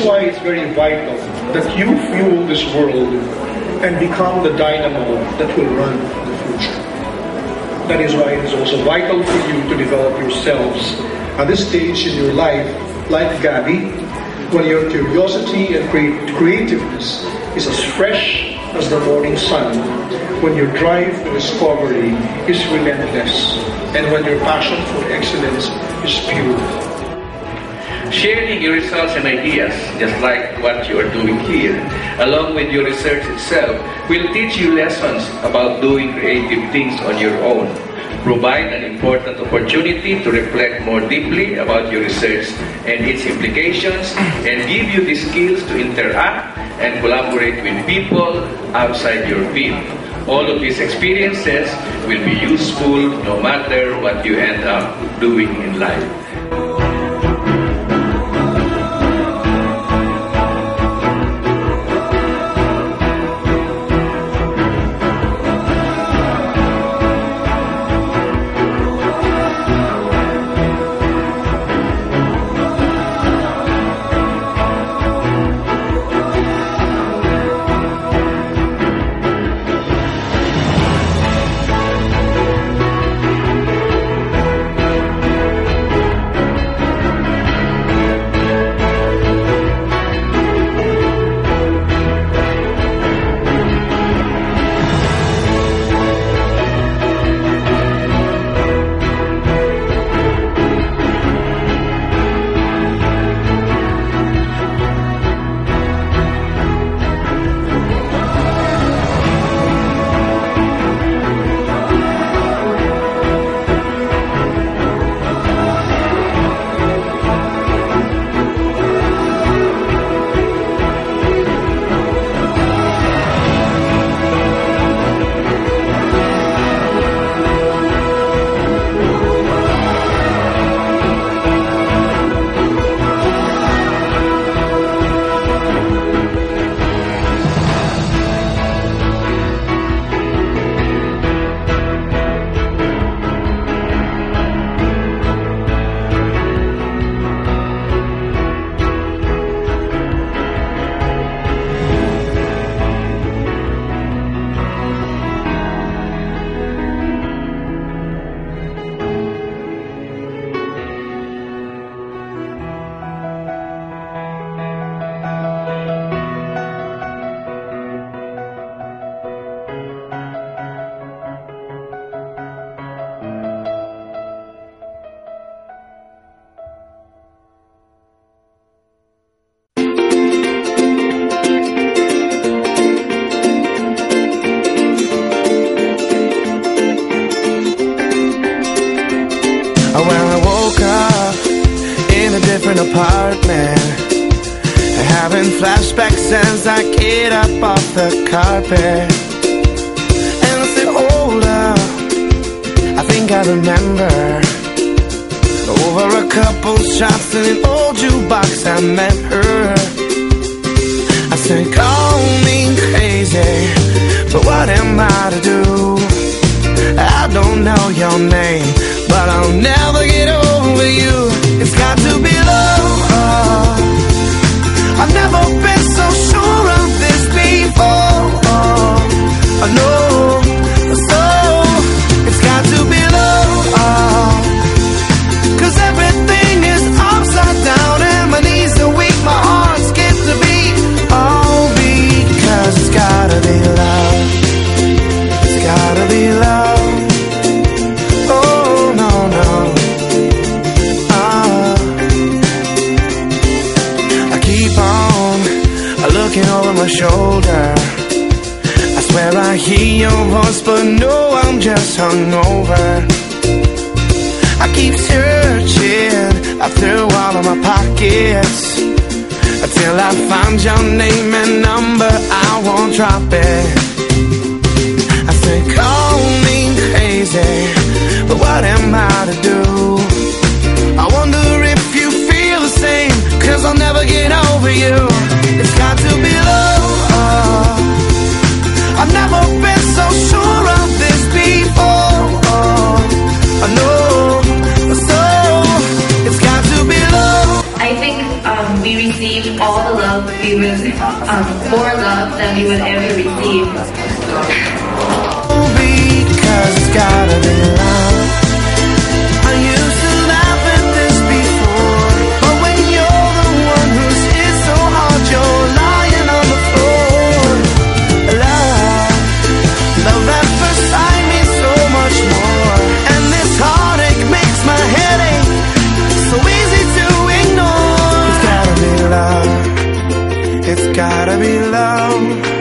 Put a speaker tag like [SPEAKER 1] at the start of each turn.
[SPEAKER 1] why it's very vital that you fuel this world and become the dynamo that will run the future. That is why it is also vital for you to develop yourselves at this stage in your life, like Gabby, when your curiosity and creativeness is as fresh as the morning sun, when your drive for discovery is relentless, and when your passion for excellence is pure.
[SPEAKER 2] Sharing your results and ideas, just like what you are doing here, along with your research itself, will teach you lessons about doing creative things on your own provide an important opportunity to reflect more deeply about your research and its implications, and give you the skills to interact and collaborate with people outside your field. All of these experiences will be useful no matter what you end up doing in life.
[SPEAKER 3] again Having flashbacks as I get up off the carpet And I said, hold up I think I remember Over a couple shots in an old jukebox I met her I said, call me crazy But what am I to do? I don't know your name But I'll never I'm just hungover I keep searching through all of my pockets Until I find your name and number. I won't drop it. I said call me crazy But what am I to do? I wonder if you feel the same Cause I'll never get over you. we receive all the love we would, um, more love than we would ever receive. Because gotta be love. Gotta be love.